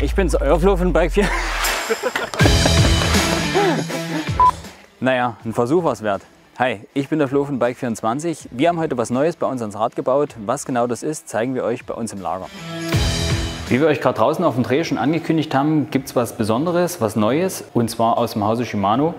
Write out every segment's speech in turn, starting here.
Ich bin's, euer Flo von Bike 4. naja, ein Versuch war's wert. Hi, ich bin der Flo von Bike24. Wir haben heute was Neues bei uns ans Rad gebaut. Was genau das ist, zeigen wir euch bei uns im Lager. Wie wir euch gerade draußen auf dem Dreh schon angekündigt haben, gibt es was Besonderes, was Neues und zwar aus dem Hause Shimano.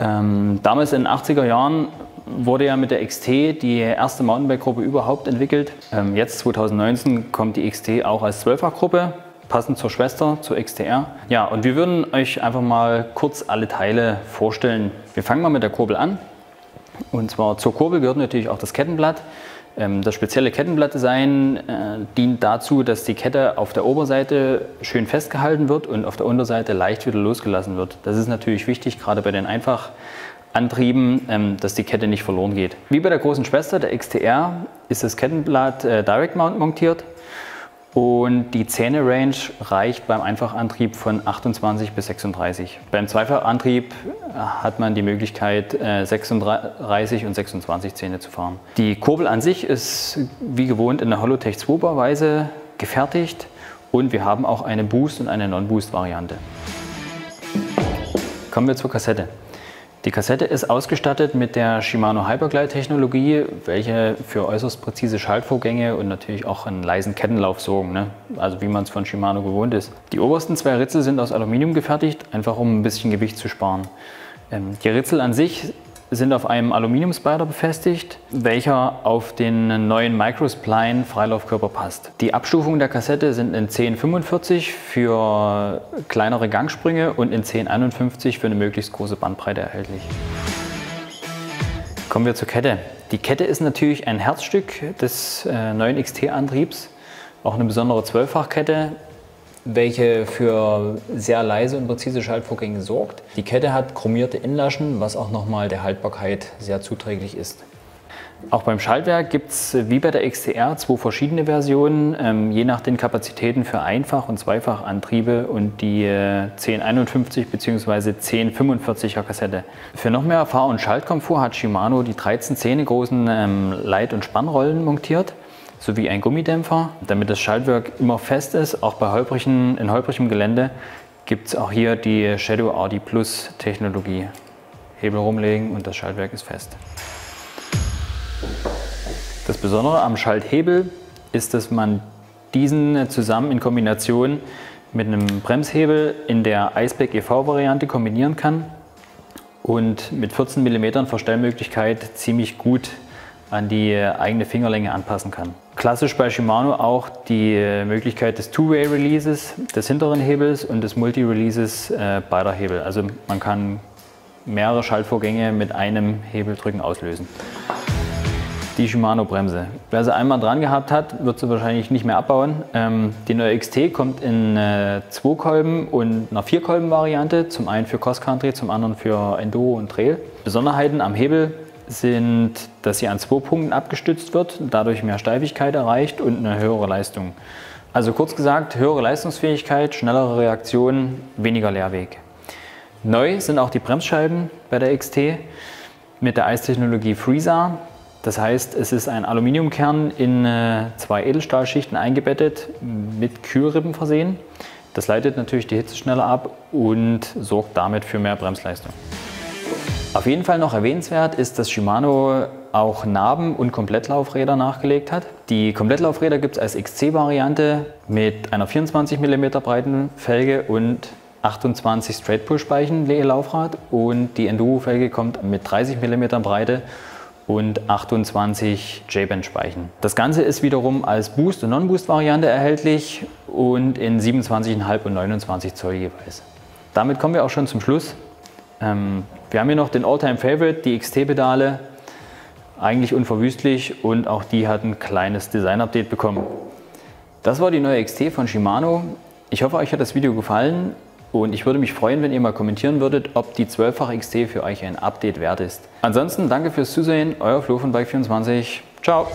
Ähm, damals in den 80er Jahren wurde ja mit der XT die erste Mountainbike-Gruppe überhaupt entwickelt. Ähm, jetzt 2019 kommt die XT auch als Zwölffachgruppe, passend zur Schwester, zur XTR. Ja, und wir würden euch einfach mal kurz alle Teile vorstellen. Wir fangen mal mit der Kurbel an. Und zwar zur Kurbel gehört natürlich auch das Kettenblatt. Ähm, das spezielle Kettenblattdesign äh, dient dazu, dass die Kette auf der Oberseite schön festgehalten wird und auf der Unterseite leicht wieder losgelassen wird. Das ist natürlich wichtig, gerade bei den Einfachantrieben, ähm, dass die Kette nicht verloren geht. Wie bei der großen Schwester, der XTR, ist das Kettenblatt äh, Direct Mount montiert. Und die Zähne-Range reicht beim Einfachantrieb von 28 bis 36. Beim Zweifachantrieb äh, hat man die Möglichkeit 36 äh, und 26 Zähne zu fahren. Die Kurbel an sich ist wie gewohnt in der Holotech 2 Bauweise gefertigt und wir haben auch eine Boost- und eine Non-Boost-Variante. Kommen wir zur Kassette. Die Kassette ist ausgestattet mit der Shimano Hyperglide-Technologie, welche für äußerst präzise Schaltvorgänge und natürlich auch einen leisen Kettenlauf sorgen, ne? also wie man es von Shimano gewohnt ist. Die obersten zwei Ritzel sind aus Aluminium gefertigt, einfach um ein bisschen Gewicht zu sparen. Ähm, die Ritzel an sich sind auf einem Aluminiumspider befestigt, welcher auf den neuen Microspline Freilaufkörper passt. Die Abstufungen der Kassette sind in 1045 für kleinere Gangsprünge und in 1051 für eine möglichst große Bandbreite erhältlich. Kommen wir zur Kette. Die Kette ist natürlich ein Herzstück des äh, neuen XT-Antriebs, auch eine besondere Zwölffachkette welche für sehr leise und präzise Schaltvorgänge sorgt. Die Kette hat chromierte Innenlaschen, was auch nochmal der Haltbarkeit sehr zuträglich ist. Auch beim Schaltwerk gibt es wie bei der XTR zwei verschiedene Versionen, ähm, je nach den Kapazitäten für Einfach- und Zweifachantriebe und die äh, 1051 bzw. 1045er Kassette. Für noch mehr Fahr- und Schaltkomfort hat Shimano die 13 Zähne großen ähm, Leit- und Spannrollen montiert sowie ein Gummidämpfer. Damit das Schaltwerk immer fest ist, auch bei holprigen, in holprigem Gelände, gibt es auch hier die Shadow RD Plus Technologie. Hebel rumlegen und das Schaltwerk ist fest. Das Besondere am Schalthebel ist, dass man diesen zusammen in Kombination mit einem Bremshebel in der Iceback EV Variante kombinieren kann und mit 14 mm Verstellmöglichkeit ziemlich gut an die eigene Fingerlänge anpassen kann. Klassisch bei Shimano auch die Möglichkeit des Two-Way-Releases des hinteren Hebels und des Multi-Releases äh, beider Hebel. Also man kann mehrere Schaltvorgänge mit einem Hebeldrücken auslösen. Die Shimano-Bremse. Wer sie einmal dran gehabt hat, wird sie wahrscheinlich nicht mehr abbauen. Ähm, die neue XT kommt in äh, zwei Kolben und einer Vierkolben-Variante. Zum einen für Cross Country, zum anderen für Enduro und Trail. Besonderheiten am Hebel sind, dass sie an zwei Punkten abgestützt wird, dadurch mehr Steifigkeit erreicht und eine höhere Leistung. Also kurz gesagt, höhere Leistungsfähigkeit, schnellere Reaktion, weniger Leerweg. Neu sind auch die Bremsscheiben bei der XT mit der Eistechnologie Freezer. Das heißt, es ist ein Aluminiumkern in äh, zwei Edelstahlschichten eingebettet, mit Kühlrippen versehen. Das leitet natürlich die Hitze schneller ab und sorgt damit für mehr Bremsleistung. Auf jeden Fall noch erwähnenswert ist, dass Shimano auch Narben- und Komplettlaufräder nachgelegt hat. Die Komplettlaufräder gibt es als XC-Variante mit einer 24 mm breiten Felge und 28 Straight-Pull-Speichen Laufrad und die Enduro-Felge kommt mit 30 mm Breite und 28 J-Band-Speichen. Das Ganze ist wiederum als Boost- und Non-Boost-Variante erhältlich und in 27,5 und 29 Zoll jeweils. Damit kommen wir auch schon zum Schluss. Ähm, wir haben hier noch den Alltime Favorite, die XT-Pedale, eigentlich unverwüstlich und auch die hat ein kleines Design-Update bekommen. Das war die neue XT von Shimano. Ich hoffe, euch hat das Video gefallen und ich würde mich freuen, wenn ihr mal kommentieren würdet, ob die 12-fach XT für euch ein Update wert ist. Ansonsten danke fürs Zusehen, euer Flo von Bike24. Ciao!